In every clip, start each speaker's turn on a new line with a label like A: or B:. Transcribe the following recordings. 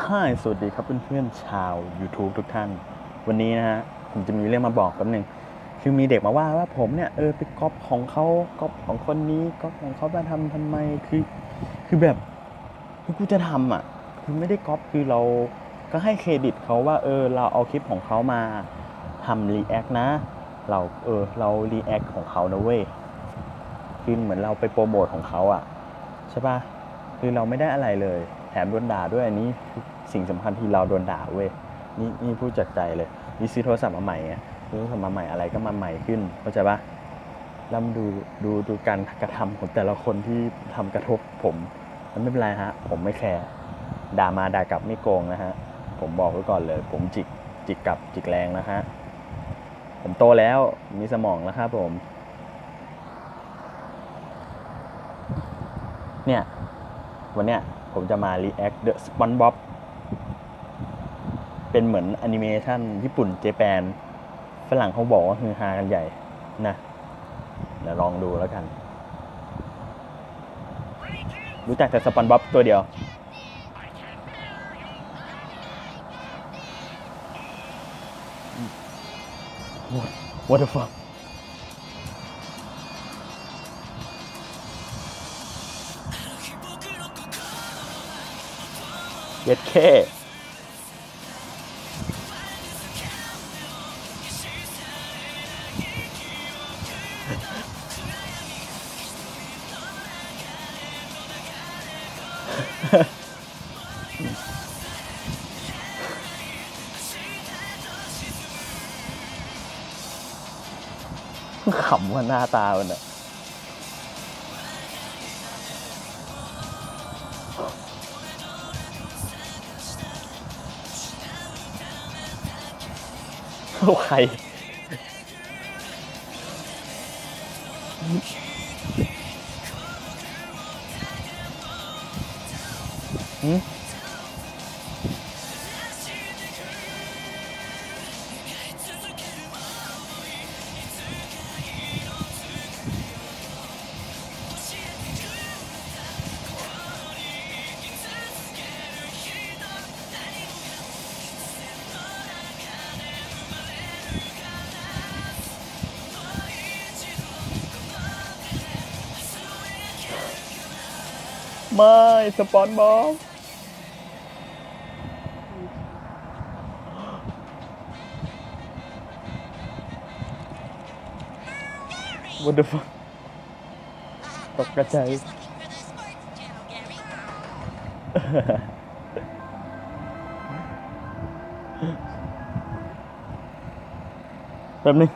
A: Hi สวัสดีครับเพื่อนๆชาว YouTube ทุกท่าน วันนี้นะฮะผมจะมีเรื่องมาบอกแป๊บหนึงคือมีเด็กมาว่าว่าผมเนี่ยเออไปก๊อปของเขาก๊อปของคนนี้ก๊อปของเขามาทำทำไมคือ คือแบบคือกูจะทำอะคือไม่ได้ก๊อปคือเราก็ให้เครดิตเขาว่าเออเราเอาคลิปของเขามาทำ react นะ เราเออเรา react ของเขานะเว้ยคือเหมือนเราไปโปรโมทของเขาอะใช่ปะคือเราไม่ได้อะไรเลย แถมโดนด่าด้วยอันนี้สิ่งสำคัญที่เราโดนด่าเว้ยนี่นี่พูดจากใจเลยนี่ซื้อโทรศัพท์มาใหม่ไงซื้อโทรศัพท์มาใหม่อะไรก็มาใหม่ขึ้นเข้าใจปะแล้วดูดูดูการกระทำของแต่ละคนที่ทำกระทบผมมันไม่เป็นไรฮะ ผมไม่แคร์ด่ามาด่ากลับไม่โกงนะฮะ ผมบอกไว้ก่อนเลย ผมจิกจิกกลับจิกแรงนะฮะ ผมโตแล้วมีสมองแล้วครับผม เนี่ย วันเนี้ย ผมจะมา react The SpongeBob เป็นเหมือนแอนิเมชันญี่ปุ่นเจแปนฝรั่งเขาบอกว่าฮือฮากันใหญ่นะเดี๋ยวลองดูแล้วกัน รู้จักแต่สปอนบ๊อบตัวเดียว What What the fuck เย็ดแค่ขำว่าหน้าตามันอะ โอ้ใครอืม ไม่สปอนบอล What the fuck ตกกระจายแป๊บนึง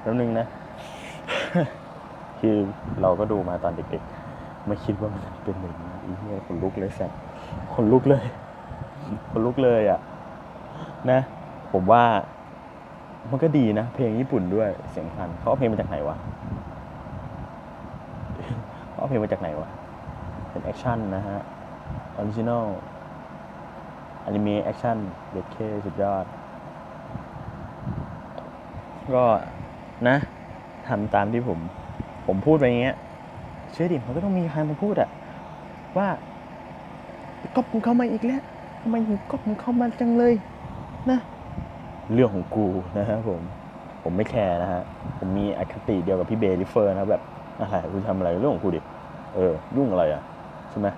A: แป๊บนึงนะ คือเราก็ดูมาตอนเด็กๆ ไม่คิดว่ามันเป็นแบบนี้อีเหี้ยขนลุกเลยแซ่บขนลุกเลยขนลุกเลยอะ นะ ผมว่า มันก็ดีนะ เพลงญี่ปุ่นด้วยเสียงพันเขาเอาเพลงมาจากไหนวะเขาเอาเพลงมาจากไหนวะ เป็นแอคชั่นนะฮะ original animationเด็ดเคสุดยอด ก็นะทำตามที่ผม ผมพูดไปอย่างเงี้ย เชื่อดิมันก็ต้องมีใครมาพูดอะว่าก๊อปของเขามาอีกแล้วทำไมถึงก๊อปของเขามาจังเลยนะเรื่องของกูนะครับผมผมไม่แคร์นะฮะผมมีอคติเดียวกับพี่เบย์ลิเฟอร์นะแบบอะไรคุณทำอะไรเรื่องของกูดิเออยุ่งอะไรอะใช่ไหม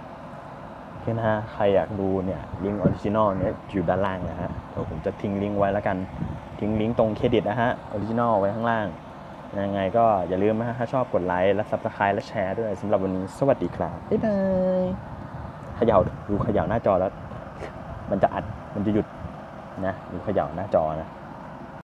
A: โอเคนะฮะใครอยากดูเนี่ยลิงก์ original เนี่ยอยู่ด้านล่างนะฮะเดี๋ยวผมจะทิ้งลิงก์ไว้แล้วกัน ทิ้งลิงก์ตรงเครดิตนะฮะ original ไว้ข้างล่าง ยังไงก็อย่าลืมนะฮะถ้าชอบกดไลค์และ subscribe และแชร์ด้วยสำหรับวันนี้สวัสดีครับบ๊ายบายเขย่าดูเขย่าหน้าจอแล้ว มันจะอัดมันจะหยุดนะดูเขย่าหน้าจอนะ